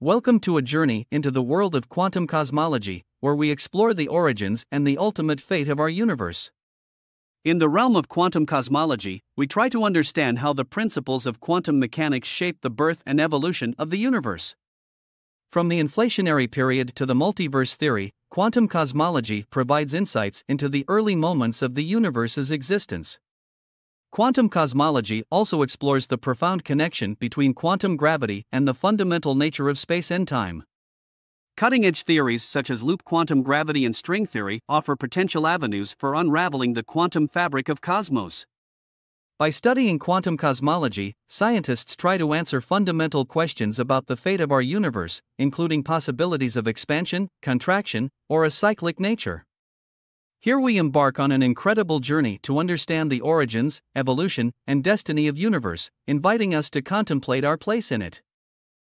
Welcome to a journey into the world of quantum cosmology, where we explore the origins and the ultimate fate of our universe. In the realm of quantum cosmology, we try to understand how the principles of quantum mechanics shape the birth and evolution of the universe. From the inflationary period to the multiverse theory, quantum cosmology provides insights into the early moments of the universe's existence. Quantum cosmology also explores the profound connection between quantum gravity and the fundamental nature of space and time. Cutting edge theories such as loop quantum gravity and string theory offer potential avenues for unraveling the quantum fabric of cosmos. By studying quantum cosmology, scientists try to answer fundamental questions about the fate of our universe, including possibilities of expansion, contraction, or a cyclic nature. Here we embark on an incredible journey to understand the origins, evolution, and destiny of universe, inviting us to contemplate our place in it.